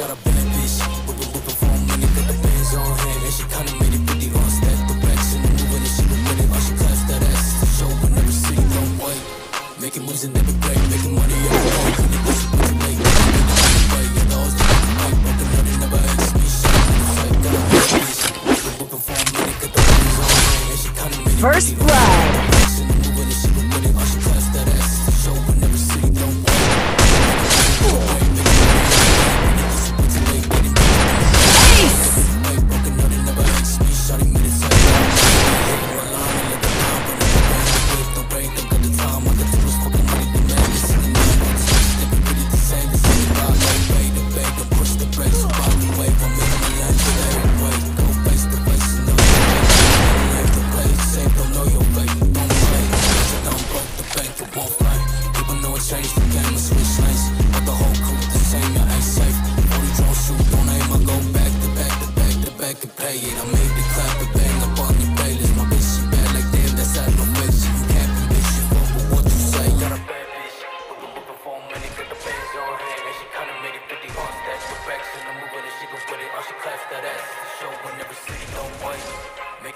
got a bad bitch. Whippin', whippin' for money, got the bands on hand. And she kinda made it 50 on. The racks in the moving and she been with. All she claps that ass. The show will never see, don't wait. Making moves break. Making money every day. When it push it, push it, make it. Make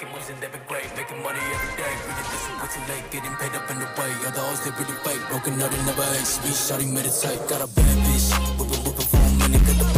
Making moves and they've great, making money every day. We did this way too late, getting paid up in the way. All the hoes they really fake, broken out and never ace. Me, shawty meditate, got a bad bitch. Whippin', whippin' for money, got the